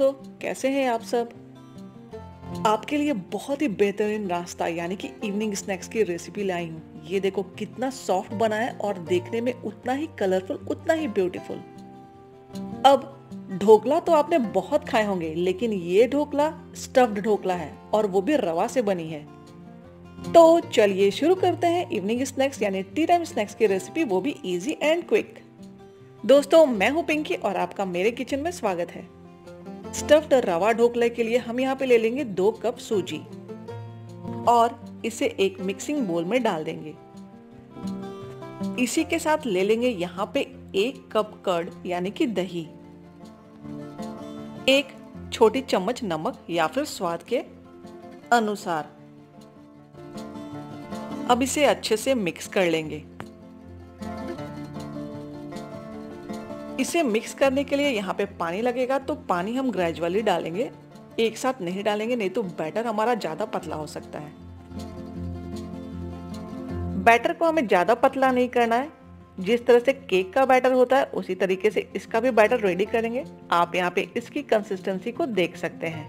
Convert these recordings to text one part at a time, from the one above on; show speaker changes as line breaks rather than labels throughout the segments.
दोस्तों कैसे हैं आप सब? आपके लिए बहुत ही बेहतरीन नाश्ता यानी कि इवनिंग स्नैक्स की रेसिपी लाई हूँ ये देखो कितना सॉफ्ट बना है और देखने में उतना ही कलरफुल उतना ही ब्यूटीफुल अब ढोकला तो आपने बहुत खाए होंगे, लेकिन ये ढोकला स्टफ्ड ढोकला है और वो भी रवा से बनी है। तो चलिए शुरू करते हैं इवनिंग स्नैक्स यानी टी टाइम स्नैक्स की रेसिपी वो भी इजी एंड क्विक दोस्तों, मैं हूँ पिंकी और आपका मेरे किचन में स्वागत है। स्टफ्ड रवा ढोकले के लिए हम यहाँ पे ले लेंगे दो कप सूजी। और इसे एक मिक्सिंग बोल में डाल देंगे। इसी के साथ ले लेंगे यहाँ पे एक कप कर्ड यानी कि दही। एक छोटी चम्मच नमक या फिर स्वाद के अनुसार। अब इसे अच्छे से मिक्स कर लेंगे। इसे मिक्स करने के लिए यहाँ पे पानी लगेगा तो पानी हम ग्रेजुअली डालेंगे। एक साथ नहीं डालेंगे, नहीं तो बैटर हमारा ज़्यादा पतला हो सकता है। बैटर को हमें ज़्यादा पतला नहीं करना है। जिस तरह से केक का बैटर होता है, उसी तरीके से इसका भी बैटर रेडी करेंगे। आप यहाँ पे इसकी कंसिस्टेंसी को देख सकते हैं।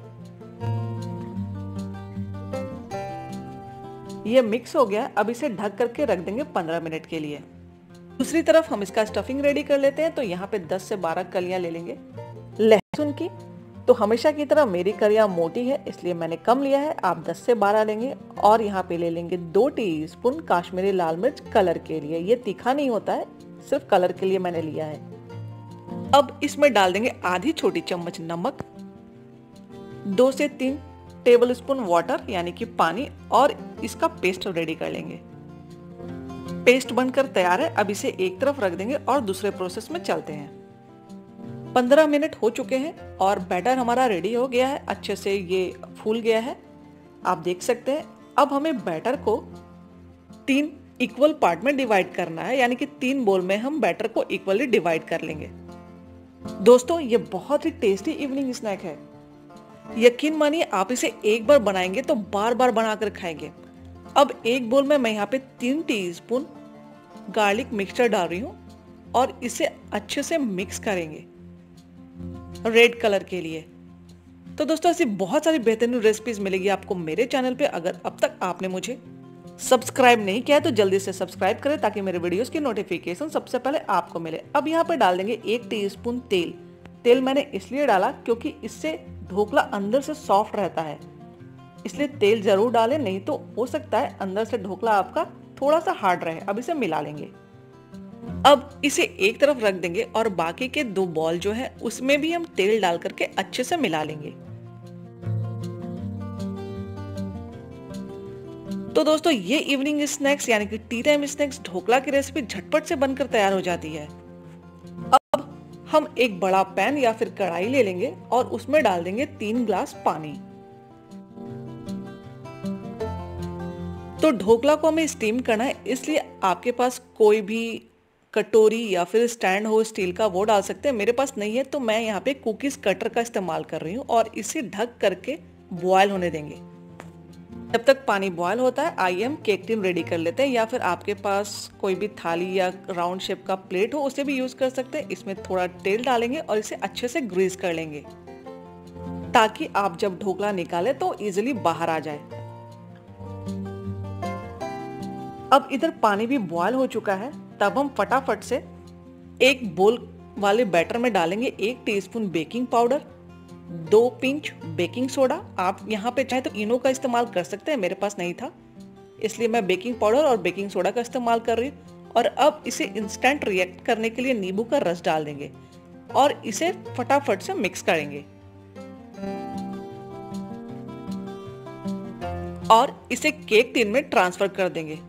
ये मिक्स हो गया। अब इसे ढक करके रख देंगे 15 मिनट के लिए। दूसरी तरफ़ हम इसका स्टफिंग रेडी कर लेते हैं तो यहाँ पे 10 से 12 कलियाँ ले लेंगे। लहसुन की तो हमेशा की तरह मेरी कलियाँ मोटी है, इसलिए मैंने कम लिया है, आप 10 से 12 लेंगे, और यहाँ पे ले लेंगे दो टीस्पून काश्मीरी लाल मिर्च कलर के लिए। ये तीखा नहीं होता है, सिर्फ़ कलर के लिए मैंने लिया है। अब इसमें डाल देंगे आधी छोटी चम्मच नमक, दो से तीन टेबल स्पून वाटर यानी कि पानी, और इसका पेस्ट रेडी कर लेंगे। पेस्ट बनकर तैयार है, अब इसे एक तरफ़ रख देंगे और दूसरे प्रोसेस में चलते हैं। पंद्रह मिनट हो चुके हैं और बैटर हमारा रेडी हो गया है, अच्छे से ये फूल गया है। आप देख सकते हैं, अब हमें बैटर को तीन इक्वल पार्ट में डिवाइड करना है, यानी कि तीन बोल में हम बैटर को इक्वली डिवाइड कर लेंगे। दोस्तों, ये बहुत ही टेस्टी इवनिंग स्नैक है। यकीन मानिए, आप इसे एक बार बनाएँगे तो बार बार बनाकर खाएँगे। अब एक बोल में मैं यहाँ पे तीन टीस्पून गार्लिक मिक्सचर डाल रही हूँ और इसे अच्छे से मिक्स करेंगे रेड कलर के लिए। तो दोस्तों, ऐसी बहुत सारी बेहतरीन रेसिपीज़ मिलेगी आपको मेरे चैनल पे। अगर अब तक आपने मुझे सब्सक्राइब नहीं किया है तो जल्दी से सब्सक्राइब करें ताकि मेरे वीडियोस की नोटिफिकेशन सबसे पहले आपको मिले। अब यहाँ पर डाल देंगे एक टीस्पून तेल। तेल मैंने इसलिए डाला क्योंकि इससे ढोकला अंदर से सॉफ्ट रहता है। इसलिए तेल ज़रूर डालें, नहीं तो हो सकता है अंदर से ढोकला आपका थोड़ा सा हार्ड रहे। अब इसे मिला लेंगे। अब इसे एक तरफ़ रख देंगे और बाकी के दो बॉल जो है, उसमें भी हम तेल डाल करके अच्छे से मिला लेंगे। तो दोस्तों, ये इवनिंग स्नैक्स यानी कि टी टाइम स्नैक्स ढोकला की रेसिपी झटपट से बनकर तैयार हो जाती है। अब हम एक बड़ा पैन या फिर कढ़ाई ले लेंगे और उसमें डाल देंगे तीन ग्लास पानी। तो ढोकला को हमें स्टीम करना है, इसलिए आपके पास कोई भी कटोरी या फिर स्टैंड हो स्टील का, वो डाल सकते हैं। मेरे पास नहीं है तो मैं यहाँ पे कुकीज कटर का इस्तेमाल कर रही हूँ और इसे ढक करके बॉयल होने देंगे। जब तक पानी बॉयल होता है, आइए हम केक टिन रेडी कर लेते हैं या फिर आपके पास कोई भी थाली या राउंड शेप का प्लेट हो, उसे भी यूज़ कर सकते हैं। इसमें थोड़ा तेल डालेंगे और इसे अच्छे से ग्रीस कर लेंगे, ताकि आप जब ढोकला निकाले तो इजिली बाहर आ जाए। अब इधर पानी भी बॉयल हो चुका है, तब हम फटाफट से एक बोल वाले बैटर में डालेंगे एक टीस्पून बेकिंग पाउडर दो पिंच बेकिंग सोडा आप यहाँ पे चाहे तो इनो का इस्तेमाल कर सकते हैं, मेरे पास नहीं था, इसलिए मैं बेकिंग पाउडर और बेकिंग सोडा का इस्तेमाल कर रही हूँ। और अब इसे इंस्टेंट रिएक्ट करने के लिए नींबू का रस डाल देंगे और इसे फटाफट से मिक्स करेंगे। और इसे केक टिन में ट्रांसफ़र कर देंगे।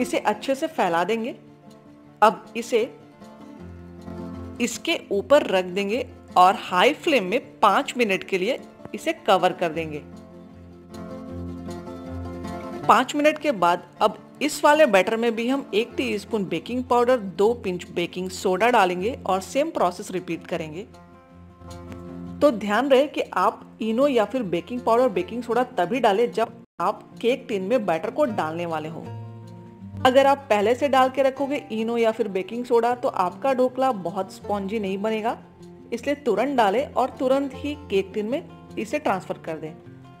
इसे अच्छे से फैला देंगे। अब इसे इसके ऊपर रख देंगे और हाई फ्लेम में पाँच मिनट के लिए इसे कवर कर देंगे। पाँच मिनट के बाद अब इस वाले बैटर में भी हम एक टीस्पून बेकिंग पाउडर दो पिंच बेकिंग सोडा डालेंगे और सेम प्रोसेस रिपीट करेंगे। तो ध्यान रहे कि आप इनो या फिर बेकिंग पाउडर बेकिंग सोडा तभी डालें जब आप केक टिन में बैटर को डालने वाले हो। अगर आप पहले से डाल के रखोगे इनो या फिर बेकिंग सोडा तो आपका ढोकला बहुत स्पॉन्जी नहीं बनेगा। इसलिए तुरंत डालें और तुरंत ही केक टिन में इसे ट्रांसफ़र कर दें।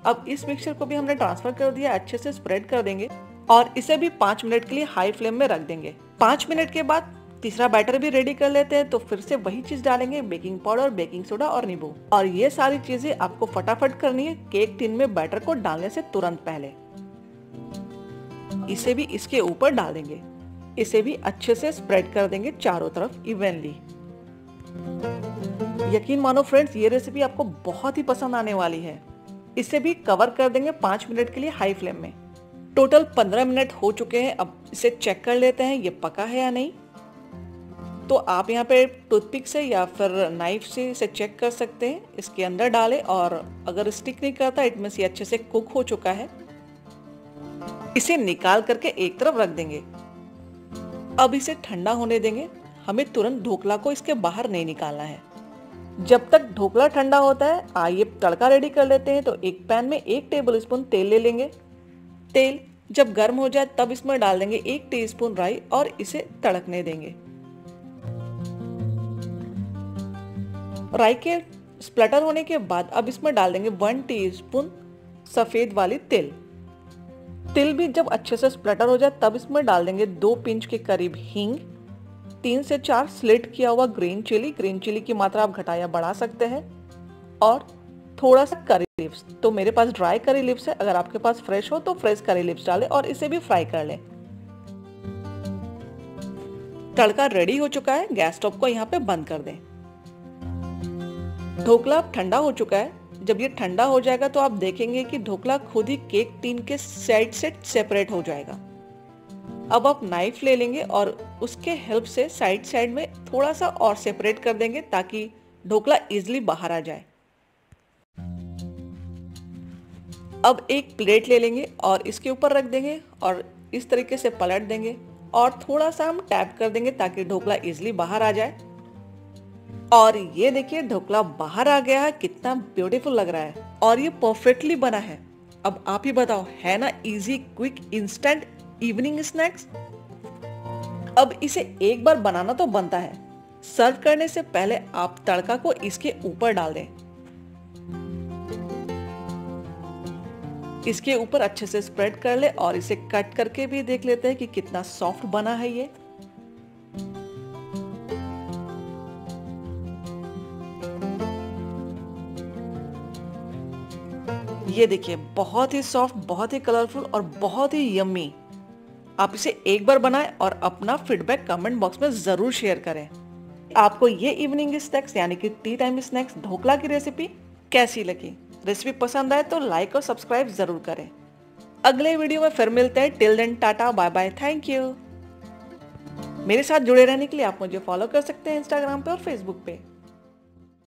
अब इस मिक्सचर को भी हमने ट्रांसफ़र कर दिया, अच्छे से स्प्रेड कर देंगे और इसे भी पाँच मिनट के लिए हाई फ्लेम में रख देंगे। पाँच मिनट के बाद तीसरा बैटर भी रेडी कर लेते हैं तो फिर से वही चीज़ डालेंगे, बेकिंग पाउडर बेकिंग सोडा और नींबू। और ये सारी चीज़ें आपको फटाफट करनी है, केक टिन में बैटर को डालने से तुरंत पहले। इसे भी इसके ऊपर डाल देंगे। इसे भी अच्छे से स्प्रेड कर देंगे चारों तरफ़ इवेनली यकीन मानो फ्रेंड्स ये रेसिपी आपको बहुत ही पसंद आने वाली है। इसे भी कवर कर देंगे पाँच मिनट के लिए हाई फ्लेम में। टोटल पंद्रह मिनट हो चुके हैं, अब इसे चेक कर लेते हैं, ये पका है या नहीं। तो आप यहाँ पे टूथपिक से या फिर नाइफ से इसे चेक कर सकते हैं, इसके अंदर डालें और अगर स्टिक नहीं करता इट मीन ये अच्छे से कुक हो चुका है। इसे निकाल करके एक तरफ़ रख देंगे। अब इसे ठंडा होने देंगे। हमें तुरंत ढोकला को इसके बाहर नहीं निकालना है। जब तक ढोकला ठंडा होता है, आइए तड़का रेडी कर लेते हैं तो एक पैन में एक टेबल स्पून तेल ले लेंगे। तेल जब गर्म हो जाए, तब इसमें डाल देंगे एक टीस्पून राई और इसे तड़कने देंगे। राई के स्प्लटर होने के बाद अब इसमें डाल देंगे वन टीस्पून सफ़ेद वाली तिल। तिल भी जब अच्छे से स्प्लटर हो जाए, तब इसमें डाल देंगे दो पिंच के करीब हींग, तीन से चार स्लिट किया हुआ ग्रीन चिली ग्रीन चिली की मात्रा आप घटा या बढ़ा सकते हैं, और थोड़ा सा करी लिप्स तो मेरे पास ड्राई करी लिप्स है, अगर आपके पास फ्रेश हो तो फ्रेश करी लिप्स डालें और इसे भी फ्राई कर लें। तड़का रेडी हो चुका है गैस स्टोव को यहाँ पे बंद कर दें। ढोकला ठंडा हो चुका है जब ये ठंडा हो जाएगा तो आप देखेंगे कि ढोकला खुद ही केक टीन के साइड से सेपरेट हो जाएगा। अब आप नाइफ ले लेंगे और उसके हेल्प से साइड साइड में थोड़ा सा और सेपरेट कर देंगे ताकि ढोकला इजिली बाहर आ जाए। अब एक प्लेट ले लेंगे और इसके ऊपर रख देंगे और इस तरीके से पलट देंगे और थोड़ा सा हम टैप कर देंगे ताकि ढोकला इजिली बाहर आ जाए। और ये देखिए ढोकला बाहर आ गया है, कितना ब्यूटीफुल लग रहा है। और ये परफेक्टली बना है। अब आप ही बताओ, है ना easy quick instant evening snacks अब इसे एक बार बनाना तो बनता है। सर्व करने से पहले आप तड़का को इसके ऊपर डाल दें। इसके ऊपर अच्छे से स्प्रेड कर ले और इसे कट करके भी देख लेते हैं कि कितना सॉफ्ट बना है ये। ये देखिए, बहुत ही सॉफ्ट बहुत ही कलरफुल और बहुत ही यम्मी आप इसे एक बार बनाएँ और अपना फीडबैक कमेंट बॉक्स में ज़रूर शेयर करें। आपको ये इवनिंग स्नैक्स यानी कि टी टाइम स्नैक्स ढोकला की रेसिपी कैसी लगी? रेसिपी पसंद आए तो लाइक और सब्सक्राइब ज़रूर करें। अगले वीडियो में फिर मिलते हैं। Till then tata bye bye thank you मेरे साथ जुड़े रहने के लिए आप मुझे फॉलो कर सकते हैं इंस्टाग्राम पे और फेसबुक पे।